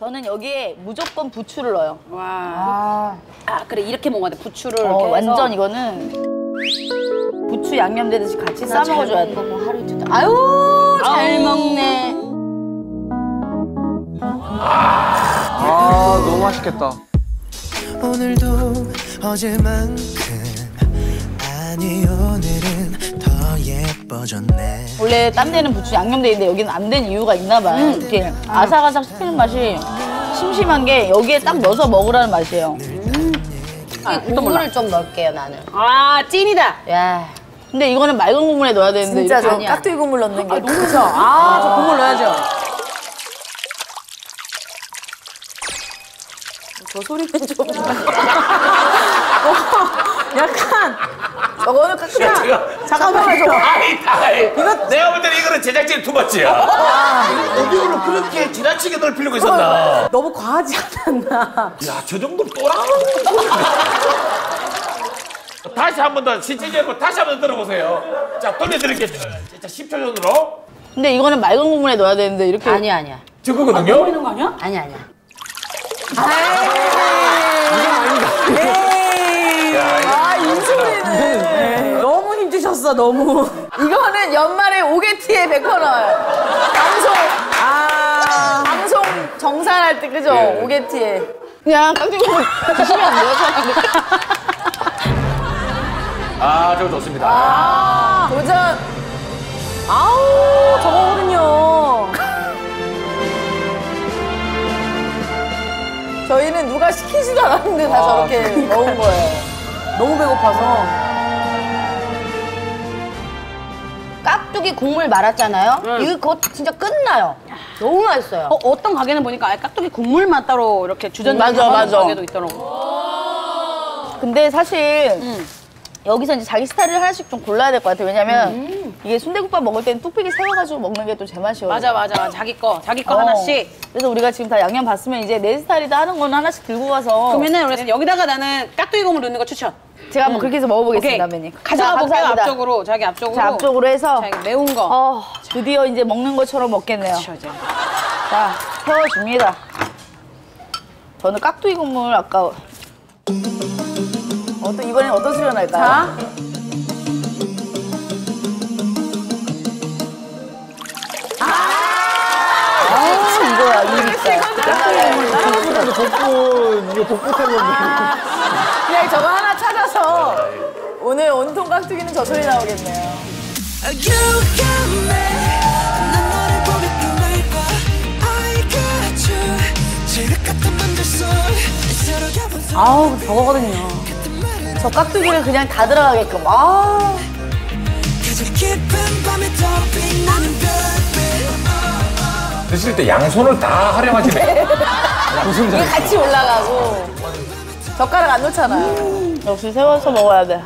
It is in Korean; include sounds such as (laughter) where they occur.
저는 여기에 무조건 부추를 넣어요. 와. 아, 아 그래 이렇게 먹어야 돼. 부추를 어, 이렇게 해서. 완전 이거는 부추 양념 되듯이 같이 싸 먹어줘야 돼. 뭐 하루 이틀 다. 아유 잘 아우. 먹네. 아, 너무 맛있겠다. 오늘도 어제만큼 아니 오늘은 더 예뻐졌네 원래 딴 데는 부추 양념돼 있는데 여기는 안 된 이유가 있나 봐요. 음. 이렇게 아삭아삭 씹히는 맛이 심심한 게 여기에 딱 넣어서 먹으라는 맛이에요. 이 국물을 좀 넣을게요 나는. 아 찐이다. 야, 근데 이거는 맑은 국물에 넣어야 되는데 진짜 저 아니야. 깍두기 국물 넣는 게. 그렇죠. 아저 국물 넣어야죠. 저 소리는 좀. (laughs) (laughs) 약간 저거는 깍두기. 제가 잠깐만 좀. 아이 다 내가 볼 때는 이거는 제작진의 투머치야 오디오를 그렇게 지나치게 넓히려고 있었나 너무 과하지 않았나. 야저 정도 또라는 다시 한 번더 신체 여러분 다시 한 번 들어보세요 자 돌려드릴게요 진짜 10초 전으로 근데 이거는 맑은 국물에 넣어야 되는데 이렇게 아니야 아니야. 저거거든요 거 아니야? 아니야 아니야. 너무 힘드셨어 너무. 이거는 연말에 오게티에 100% 나와요. 방송 아. 방송 정산할 때 그죠? 예. 오게티에. 그냥 깍두기 국물 드시면 안 돼요? 아 저거 좋습니다 도전. 아우 저거거든요. 저희는 누가 시키지도 않았는데 다 아, 저렇게 먹은 거예요. 너무 배고파서. 깍두기 국물 말았잖아요. 이거 진짜 끝나요. 너무 맛있어요. 어, 어떤 가게는 보니까 아예 깍두기 국물만 따로 이렇게 주전 맞아, 맞아. 가게도 있더라고. 근데 사실 음. 여기서 이제 자기 스타일을 하나씩 좀 골라야 될 것 같아요. 왜냐면 이게 순대국밥 먹을 때는 뚝배기 세워가지고 먹는 게 또 제맛이거든요. 맞아 맞아 자기 거 자기 거 어. 하나씩. 그래서 우리가 지금 다 양념 봤으면 이제 내 스타일이다 하는 거는 하나씩 들고 가서 그러면은 우리 여기다가 나는 깍두기 국물 넣는 거 추천. 제가 한번 그렇게 해서 먹어보겠습니다, 오케이. 매님. 가져가 자, 볼게요. 앞쪽으로 자기 앞쪽으로. 자, 앞쪽으로 해서 자 이거 매운 거. 어, 드디어 이제 먹는 것처럼 먹겠네요. 이제. 자, 세워줍니다. 저는 깍두기 국물 아까 어떤 이번엔 어떤 수련 할까요? 자. 아, 이거야, 이니까. 복분, 이거 복붙한 건데. 그냥 저거 하나 찾아서 오늘 온통 깍두기는 저 소리 나오겠네요. 아우 저거거든요. 저 깍두기를 그냥 다 들어가게끔. 아, 드실 때 양손을 다 활용하시네 (laughs) 이게 같이 올라가고 젓가락 안 놓잖아요. 역시 세워서 먹어야 돼.